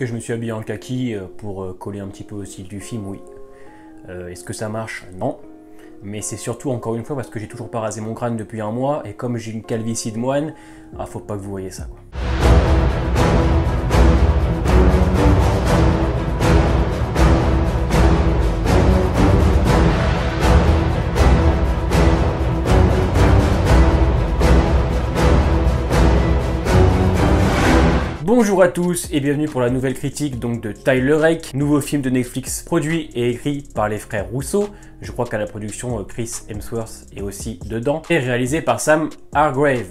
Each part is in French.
que je me suis habillé en kaki euh, pour euh, coller un petit peu au style du film Oui. Euh, Est-ce que ça marche? Non. Mais c'est surtout encore une fois parce que j'ai toujours pas rasé mon crâne depuis un mois et comme j'ai une calvitie de moine, ah faut pas que vous voyez ça. Bonjour à tous et bienvenue pour la nouvelle critique donc de Tyler Rake, nouveau film de Netflix produit et écrit par les frères Rousseau. Je crois qu'à la production euh, Chris Hemsworth est aussi dedans et réalisé par Sam Hargrave.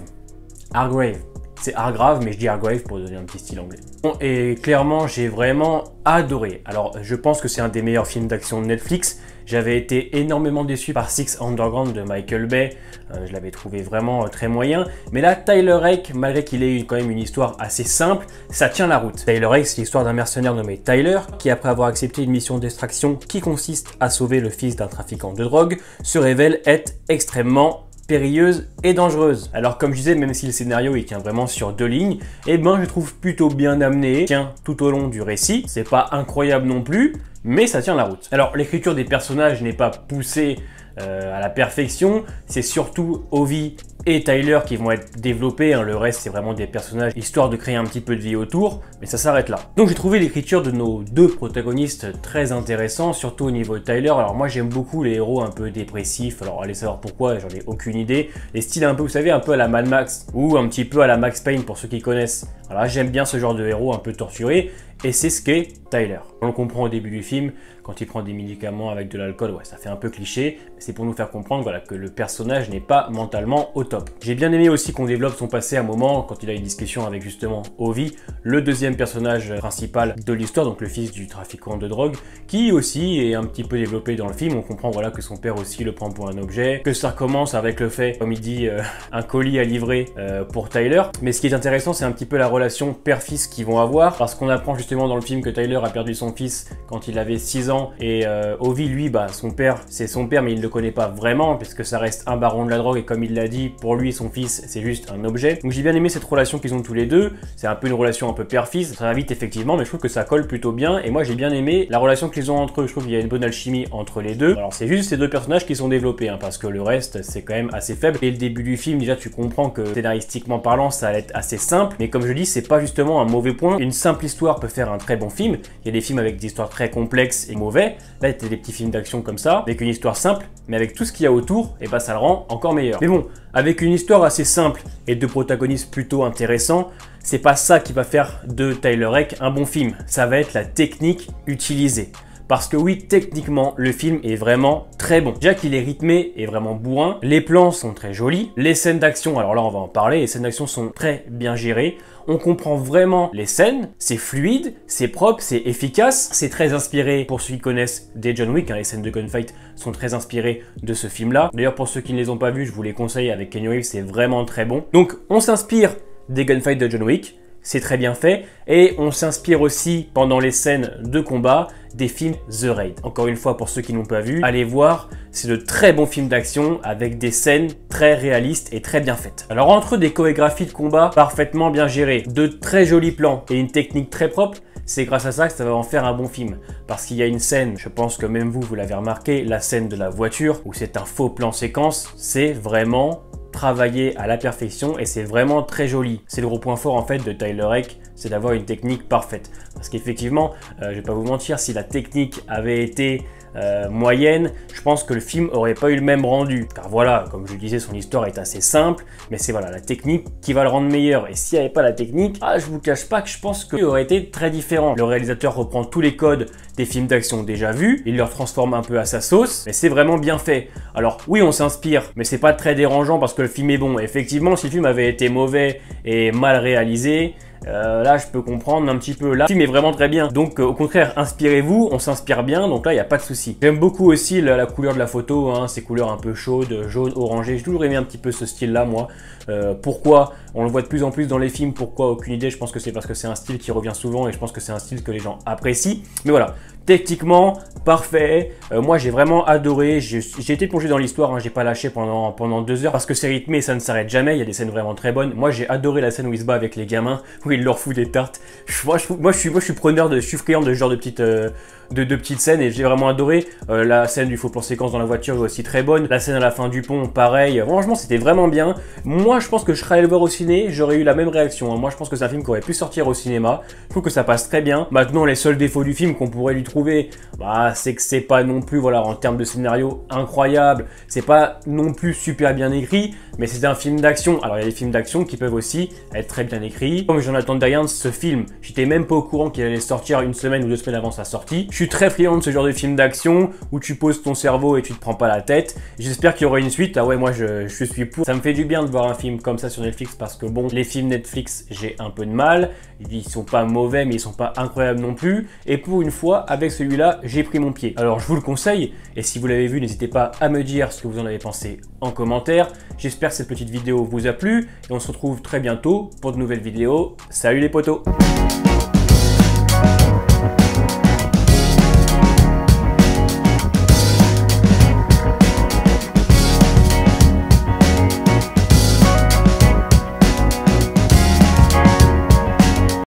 Hargrave. C'est Hargrave, mais je dis Hargrave pour donner un petit style anglais. Bon, et clairement, j'ai vraiment adoré. Alors, je pense que c'est un des meilleurs films d'action de Netflix. J'avais été énormément déçu par Six Underground de Michael Bay. Euh, je l'avais trouvé vraiment euh, très moyen. Mais là, Tyler Rake, malgré qu'il ait quand même une histoire assez simple, ça tient la route. Tyler Rake, c'est l'histoire d'un mercenaire nommé Tyler, qui après avoir accepté une mission d'extraction qui consiste à sauver le fils d'un trafiquant de drogue, se révèle être extrêmement périlleuse et dangereuse. Alors comme je disais, même si le scénario il tient vraiment sur deux lignes, eh ben je trouve plutôt bien amené, tient tout au long du récit. C'est pas incroyable non plus, mais ça tient la route. Alors l'écriture des personnages n'est pas poussée euh, à la perfection, c'est surtout Ovi et Tyler qui vont être développés, hein. le reste c'est vraiment des personnages histoire de créer un petit peu de vie autour, mais ça s'arrête là. Donc j'ai trouvé l'écriture de nos deux protagonistes très intéressant, surtout au niveau de Tyler. Alors moi j'aime beaucoup les héros un peu dépressifs, alors allez savoir pourquoi, j'en ai aucune idée. Les styles un peu, vous savez, un peu à la Mad Max, ou un petit peu à la Max Payne pour ceux qui connaissent. Voilà, j'aime bien ce genre de héros un peu torturé, et c'est ce qu'est Tyler. On le comprend au début du film, quand il prend des médicaments avec de l'alcool, ouais, ça fait un peu cliché, mais c'est pour nous faire comprendre voilà, que le personnage n'est pas mentalement au top. J'ai bien aimé aussi qu'on développe son passé à un moment, quand il a une discussion avec justement Ovi, le deuxième personnage principal de l'histoire, donc le fils du trafiquant de drogue, qui aussi est un petit peu développé dans le film. On comprend voilà, que son père aussi le prend pour un objet, que ça recommence avec le fait, comme il dit, euh, un colis à livrer euh, pour Tyler. Mais ce qui est intéressant, c'est un petit peu la relation père-fils qu'ils vont avoir, parce qu'on apprend justement dans le film que Tyler a perdu son fils quand il avait 6 ans, et euh, Ovi, lui, bah, son père, c'est son père, mais il ne le connaît pas vraiment, puisque ça reste un baron de la drogue, et comme il l'a dit, pour lui, son fils, c'est juste un objet. Donc j'ai bien aimé cette relation qu'ils ont tous les deux. C'est un peu une relation un peu père-fils. Ça vite effectivement, mais je trouve que ça colle plutôt bien. Et moi j'ai bien aimé la relation qu'ils ont entre eux. Je trouve qu'il y a une bonne alchimie entre les deux. Alors c'est juste ces deux personnages qui sont développés, hein, parce que le reste c'est quand même assez faible. Et le début du film, déjà tu comprends que scénaristiquement parlant, ça allait être assez simple. Mais comme je dis, c'est pas justement un mauvais point. Une simple histoire peut faire un très bon film. Il y a des films avec des histoires très complexes et mauvais. Là, c'était des petits films d'action comme ça, avec une histoire simple, mais avec tout ce qu'il y a autour, et bah ça le rend encore meilleur. Mais bon, avec une histoire assez simple et deux protagonistes plutôt intéressants, c'est pas ça qui va faire de Tyler Rake un bon film. Ça va être la technique utilisée. Parce que oui, techniquement, le film est vraiment très bon. Déjà qu'il est rythmé et vraiment bourrin, les plans sont très jolis, les scènes d'action, alors là on va en parler, les scènes d'action sont très bien gérées, on comprend vraiment les scènes, c'est fluide, c'est propre, c'est efficace, c'est très inspiré pour ceux qui connaissent des John Wick, hein, les scènes de gunfight sont très inspirées de ce film-là. D'ailleurs pour ceux qui ne les ont pas vus, je vous les conseille avec Kenny Reeves, c'est vraiment très bon. Donc on s'inspire des gunfights de John Wick, c'est très bien fait. Et on s'inspire aussi pendant les scènes de combat des films The Raid. Encore une fois, pour ceux qui n'ont pas vu, allez voir, c'est de très bons films d'action avec des scènes très réalistes et très bien faites. Alors entre des chorégraphies de combat parfaitement bien gérées, de très jolis plans et une technique très propre, c'est grâce à ça que ça va en faire un bon film. Parce qu'il y a une scène, je pense que même vous, vous l'avez remarqué, la scène de la voiture, où c'est un faux plan séquence, c'est vraiment à la perfection et c'est vraiment très joli. C'est le gros point fort en fait de Tyler Rake, c'est d'avoir une technique parfaite. Parce qu'effectivement, euh, je vais pas vous mentir, si la technique avait été euh, moyenne, je pense que le film aurait pas eu le même rendu. Car voilà, comme je disais, son histoire est assez simple, mais c'est voilà la technique qui va le rendre meilleur. Et s'il n'y avait pas la technique, ah, je vous cache pas que je pense qu'il aurait été très différent. Le réalisateur reprend tous les codes des films d'action déjà vus, il leur transforme un peu à sa sauce, mais c'est vraiment bien fait. Alors oui, on s'inspire, mais c'est pas très dérangeant parce que le film est bon. Effectivement, si le film avait été mauvais et mal réalisé, euh, là, je peux comprendre un petit peu. Là, le film est vraiment très bien. Donc, euh, au contraire, inspirez-vous, on s'inspire bien. Donc là, il n'y a pas de souci. J'aime beaucoup aussi la, couleur de la photo, hein, ces couleurs un peu chaudes, jaune, orangé. J'ai toujours aimé un petit peu ce style-là, moi. Euh, pourquoi? On le voit de plus en plus dans les films. Pourquoi? Aucune idée. Je pense que c'est parce que c'est un style qui revient souvent et je pense que c'est un style que les gens apprécient. Mais voilà, Techniquement, parfait. Moi, j'ai vraiment adoré. J'ai été plongé dans l'histoire. Hein. J'ai pas lâché pendant, pendant deux heures parce que c'est rythmé, ça ne s'arrête jamais. Il y a des scènes vraiment très bonnes. Moi, j'ai adoré la scène où il se bat avec les gamins, il leur fout des tartes. Moi, je, suis, moi, preneur de, je suis friand de ce genre de petites, euh, de, de, petites scènes et j'ai vraiment adoré. Euh, la scène du faux plan séquence dans la voiture est aussi très bonne. La scène à la fin du pont, pareil. Franchement, c'était vraiment bien. Moi, je pense que je serais allé le voir au ciné. J'aurais eu la même réaction. Hein. Moi, je pense que c'est un film qui aurait pu sortir au cinéma. Je trouve que ça passe très bien. Maintenant, les seuls défauts du film qu'on pourrait lui trouver, bah, c'est que c'est pas non plus, voilà, en termes de scénario incroyable, c'est pas non plus super bien écrit, mais c'est un film d'action. Alors, il y a des films d'action qui peuvent aussi être très bien écrits. Comme Jonathan Dayans, ce film, j'étais même pas au courant qu'il allait sortir une semaine ou deux semaines avant sa sortie. Suis très friand de ce genre de film d'action où tu poses ton cerveau et tu te prends pas la tête. J'espère qu'il y aura une suite. Ah ouais, moi, je, je suis pour. Ça me fait du bien de voir un film comme ça sur Netflix parce que bon, les films Netflix, j'ai un peu de mal. Ils sont pas mauvais, mais ils sont pas incroyables non plus. Et pour une fois, avec celui-là, j'ai pris mon pied. Alors je vous le conseille, et si vous l'avez vu, n'hésitez pas à me dire ce que vous en avez pensé en commentaire. J'espère que cette petite vidéo vous a plu, et on se retrouve très bientôt pour de nouvelles vidéos. Salut les potos